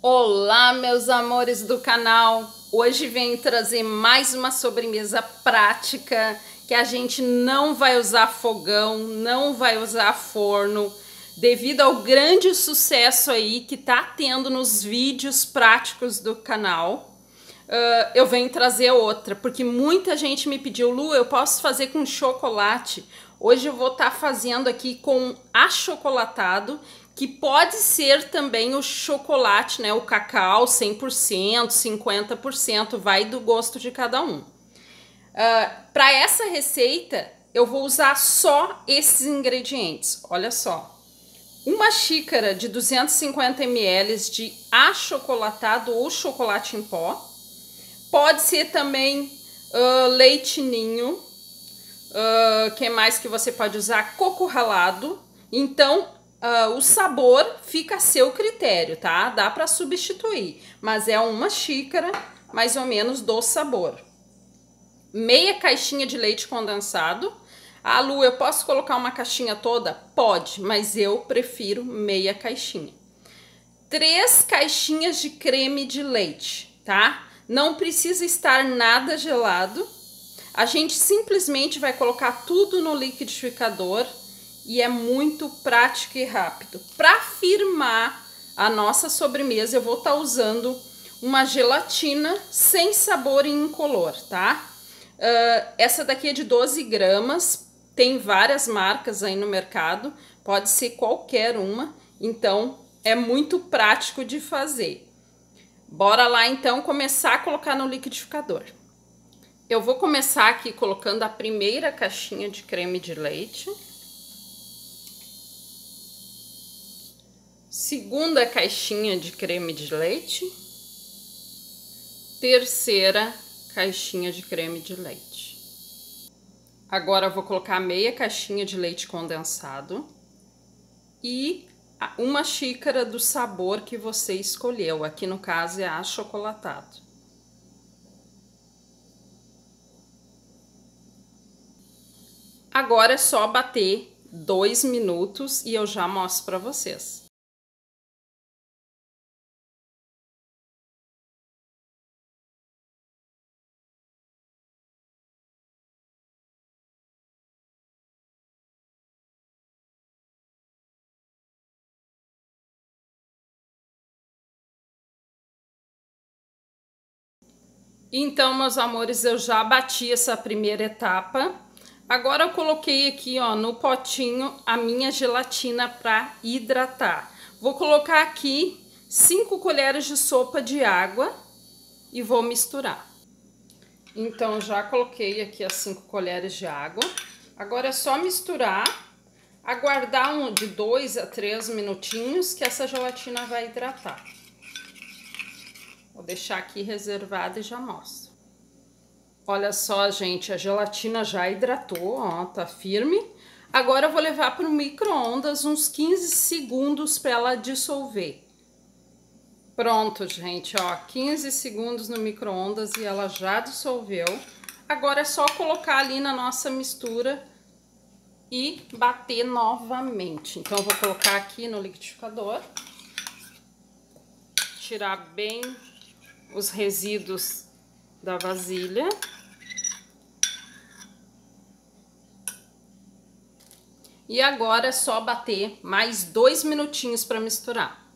Olá, meus amores do canal! Hoje venho trazer mais uma sobremesa prática que a gente não vai usar fogão, não vai usar forno, devido ao grande sucesso aí que tá tendo nos vídeos práticos do canal. Uh, eu venho trazer outra, porque muita gente me pediu, Lu, eu posso fazer com chocolate. Hoje eu vou estar tá fazendo aqui com achocolatado, que pode ser também o chocolate, né? O cacau 100%, 50%, vai do gosto de cada um. Uh, Para essa receita, eu vou usar só esses ingredientes. Olha só. Uma xícara de 250 ml de achocolatado ou chocolate em pó. Pode ser também uh, leite ninho. Uh, que mais que você pode usar? Coco ralado. Então, Uh, o sabor fica a seu critério, tá? Dá para substituir, mas é uma xícara mais ou menos do sabor. Meia caixinha de leite condensado. Ah, Lu, eu posso colocar uma caixinha toda? Pode, mas eu prefiro meia caixinha. Três caixinhas de creme de leite, tá? Não precisa estar nada gelado. A gente simplesmente vai colocar tudo no liquidificador e é muito prático e rápido. Para firmar a nossa sobremesa, eu vou estar tá usando uma gelatina sem sabor e incolor, tá? Uh, essa daqui é de 12 gramas, tem várias marcas aí no mercado, pode ser qualquer uma, então é muito prático de fazer. Bora lá então começar a colocar no liquidificador. Eu vou começar aqui colocando a primeira caixinha de creme de leite. Segunda caixinha de creme de leite, terceira caixinha de creme de leite. Agora vou colocar meia caixinha de leite condensado e uma xícara do sabor que você escolheu. Aqui no caso é achocolatado. Agora é só bater dois minutos e eu já mostro para vocês. Então, meus amores, eu já bati essa primeira etapa. Agora eu coloquei aqui, ó, no potinho a minha gelatina para hidratar. Vou colocar aqui 5 colheres de sopa de água e vou misturar. Então, já coloquei aqui as 5 colheres de água. Agora é só misturar, aguardar um, de 2 a 3 minutinhos que essa gelatina vai hidratar. Vou deixar aqui reservado e já mostro. Olha só, gente, a gelatina já hidratou, ó, tá firme. Agora eu vou levar para o micro-ondas uns 15 segundos para ela dissolver. Pronto, gente, ó, 15 segundos no micro-ondas e ela já dissolveu. Agora é só colocar ali na nossa mistura e bater novamente. Então, eu vou colocar aqui no liquidificador. Tirar bem os resíduos da vasilha. E agora é só bater mais dois minutinhos para misturar.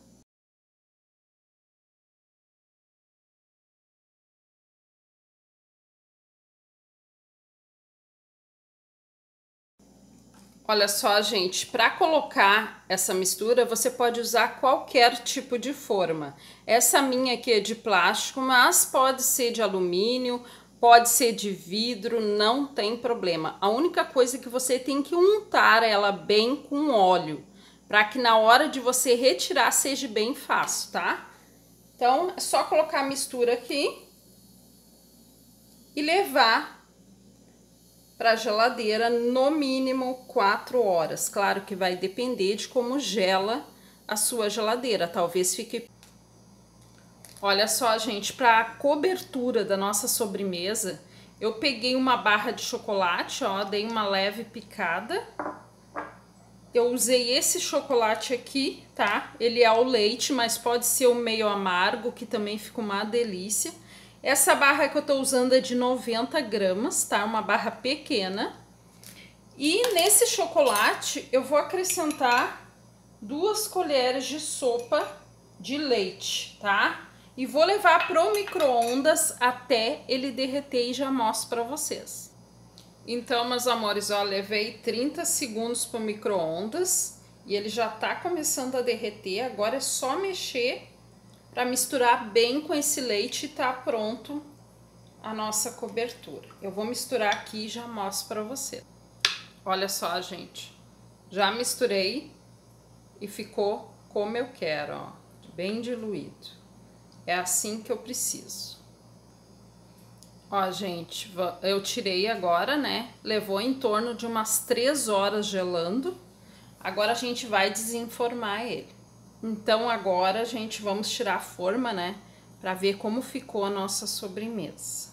Olha só, gente, para colocar essa mistura, você pode usar qualquer tipo de forma. Essa minha aqui é de plástico, mas pode ser de alumínio, pode ser de vidro, não tem problema. A única coisa é que você tem que untar ela bem com óleo, para que na hora de você retirar seja bem fácil, tá? Então, é só colocar a mistura aqui e levar para geladeira no mínimo 4 horas. Claro que vai depender de como gela a sua geladeira. Talvez fique. Olha só, gente, para a cobertura da nossa sobremesa, eu peguei uma barra de chocolate, ó, dei uma leve picada. eu usei esse chocolate aqui, tá? Ele é o leite, mas pode ser o meio amargo, que também fica uma delícia. Essa barra que eu tô usando é de 90 gramas, tá? Uma barra pequena. E nesse chocolate eu vou acrescentar duas colheres de sopa de leite, tá? E vou levar pro micro-ondas até ele derreter e já mostro para vocês. Então, meus amores, ó, levei 30 segundos pro micro-ondas e ele já tá começando a derreter. Agora é só mexer para misturar bem com esse leite tá pronto a nossa cobertura. Eu vou misturar aqui e já mostro para você. Olha só, gente. Já misturei e ficou como eu quero, ó, bem diluído. É assim que eu preciso. Ó, gente, eu tirei agora, né? Levou em torno de umas três horas gelando. Agora a gente vai desenformar ele. Então agora a gente vamos tirar a forma, né? Pra ver como ficou a nossa sobremesa.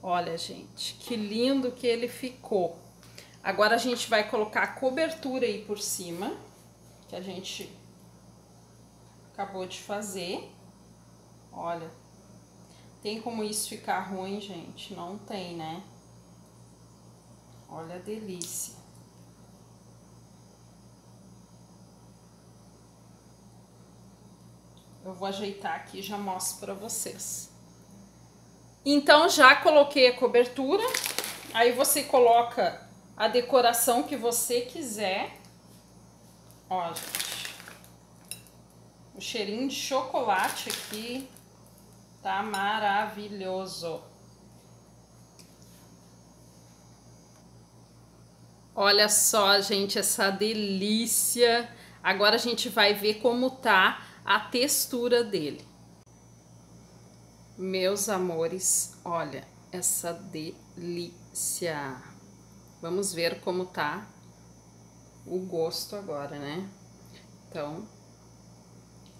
Olha, gente, que lindo que ele ficou. Agora a gente vai colocar a cobertura aí por cima, que a gente acabou de fazer. Olha, tem como isso ficar ruim, gente? Não tem, né? Olha a delícia. Eu vou ajeitar aqui e já mostro para vocês. Então, já coloquei a cobertura. Aí você coloca a decoração que você quiser. Ó, gente. O cheirinho de chocolate aqui. Tá maravilhoso. Olha só, gente, essa delícia. Agora a gente vai ver como tá a textura dele. Meus amores, olha essa delícia. Vamos ver como tá o gosto agora, né? Então,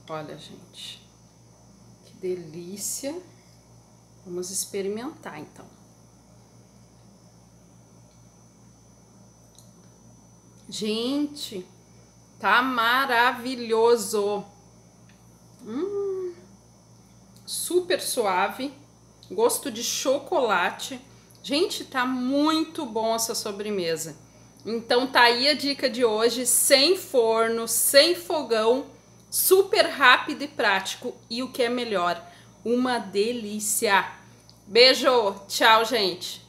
olha, gente delícia. Vamos experimentar então. Gente, tá maravilhoso. Super suave, gosto de chocolate. Gente, tá muito bom essa sobremesa. Então tá aí a dica de hoje, sem forno, sem fogão super rápido e prático e o que é melhor, uma delícia. Beijo, tchau, gente.